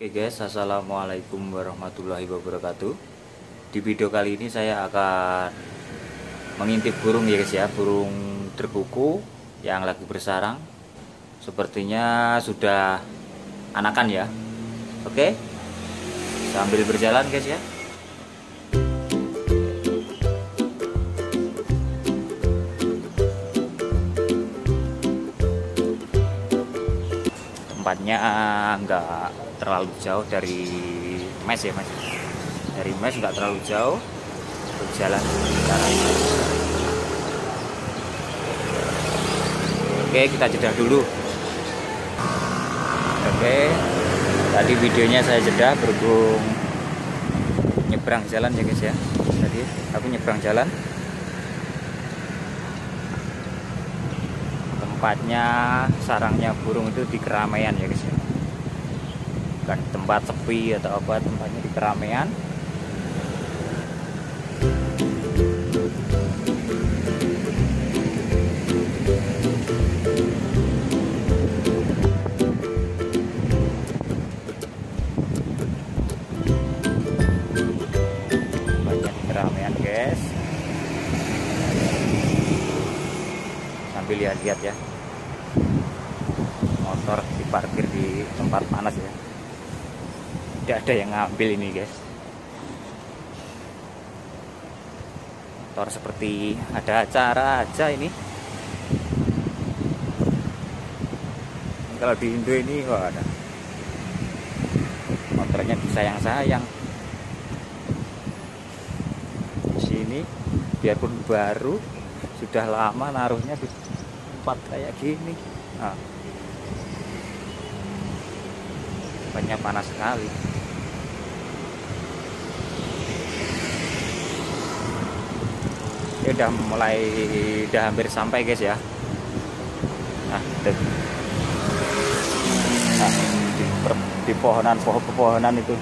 Oke guys, assalamualaikum warahmatullahi wabarakatuh. Di video kali ini saya akan mengintip burung ya guys ya, burung terkuku yang lagi bersarang. Sepertinya sudah anakan ya. Oke, sambil berjalan guys ya. tempatnya enggak terlalu jauh dari mes ya mas dari mes enggak terlalu jauh berjalan oke kita jeda dulu. Oke tadi videonya saya jeda berhubung nyebrang jalan ya guys ya. Tadi aku nyebrang jalan. Tempatnya sarangnya burung itu di keramaian ya guys ya bukan tempat sepi atau apa tempatnya di keramaian. Banyak keramaian guys. Sambil lihat-lihat ya. Motor diparkir di tempat panas ya tidak ada yang ngambil ini guys. Motor seperti ada acara aja ini. Kalau di Indo ini wah ada. Motornya disayang-sayang. Di sini biarpun baru sudah lama naruhnya di tempat kayak gini. Nah, banyak panas sekali udah mulai udah hampir sampai guys ya. Nah, nah di, per- di pohonan pohon pepohonan itu.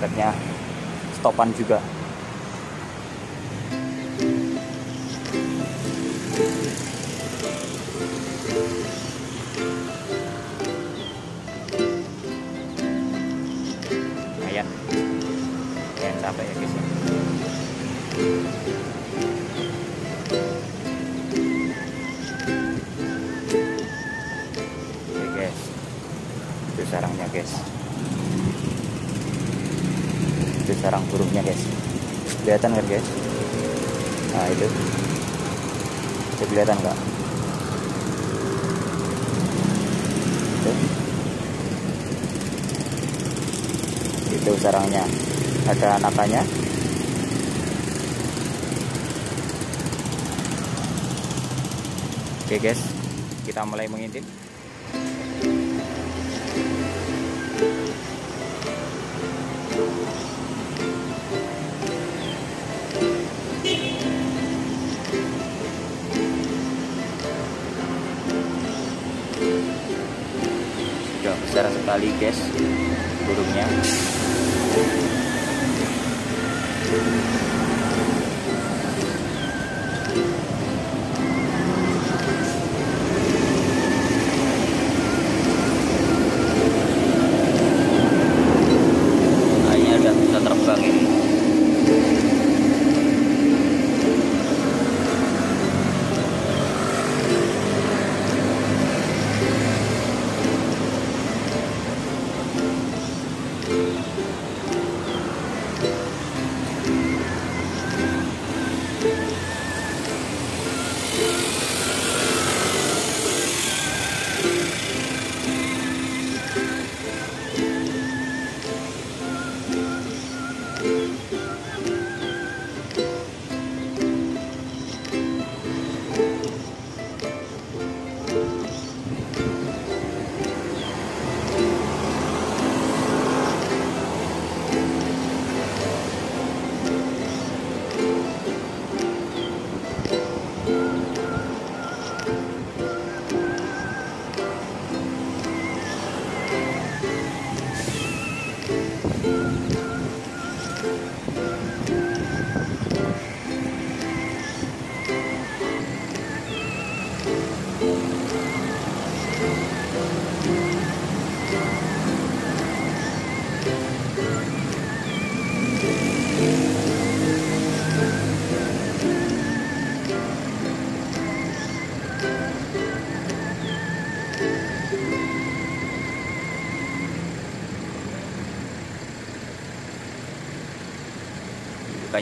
Dekatnya stopan juga. Lumayan. Lumayan capek ya guys ya. Oke itu sarangnya guys. Itu sarang burungnya guys. Kelihatan kan guys? Nah itu. Itu kelihatan nggak? Itu. Itu sarangnya. Ada anakannya oke guys. Kita mulai mengintip. Sudah besar sekali guys burungnya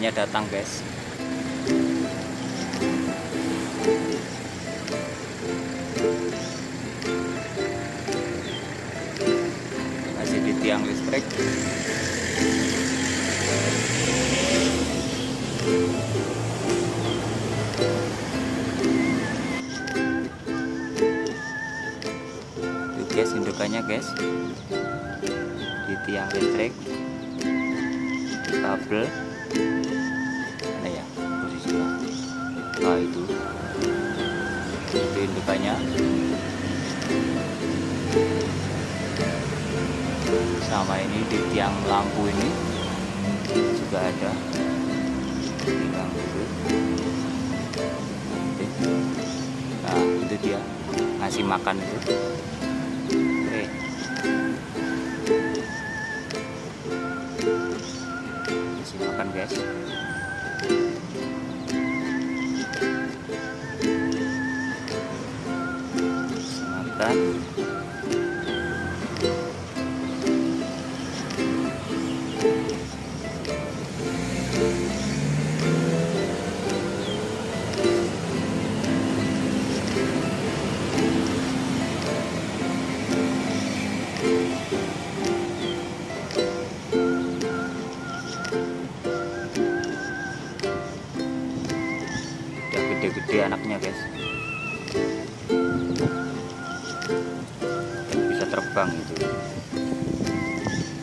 indukannya datang guys. Masih di tiang listrik. Guys indukannya guys. Di tiang listrik. Kabel nah itu itu indukannya sama ini di tiang lampu ini juga ada? Tiang itu nah itu dia ngasih makan itu. Oke ngasih makan guys Ngasih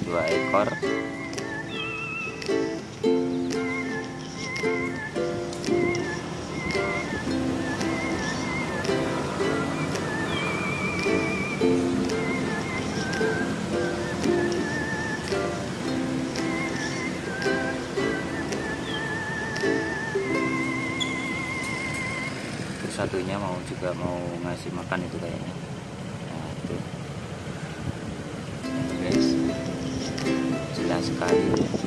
dua ekor. Satunya mau juga mau ngasih makan itu kayaknya sekali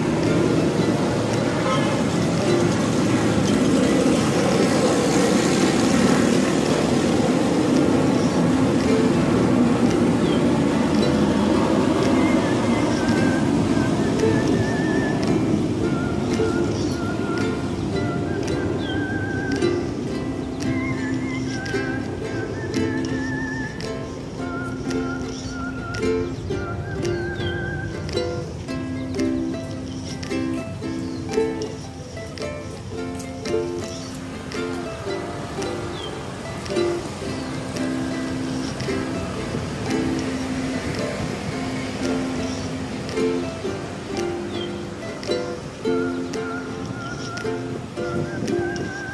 フフフフ。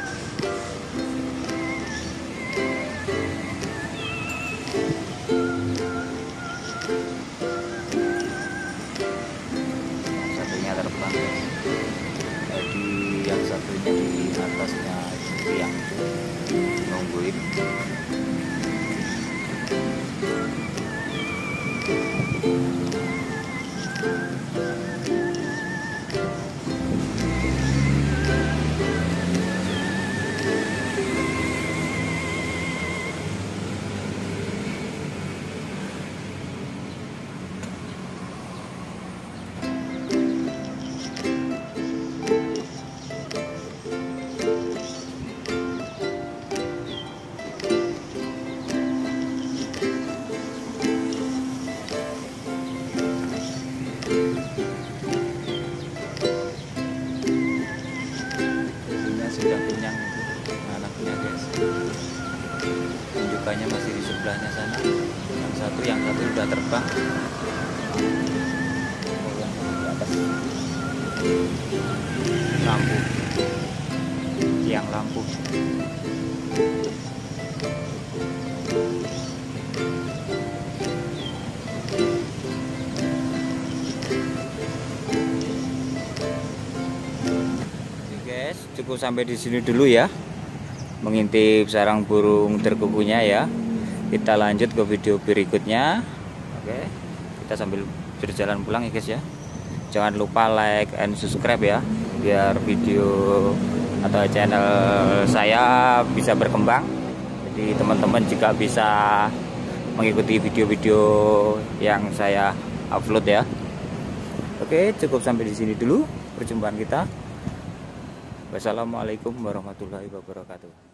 Terbang. Lampu. Tiang lampu. Guys, cukup sampai di sini dulu ya. Mengintip sarang burung terkukunya ya. Kita lanjut ke video berikutnya. Oke. Kita sambil berjalan pulang ya guys ya. Jangan lupa like and subscribe ya biar video atau channel saya bisa berkembang. Jadi teman-teman juga bisa mengikuti video-video yang saya upload ya. Oke, cukup sampai di sini dulu perjumpaan kita. Wassalamualaikum warahmatullahi wabarakatuh.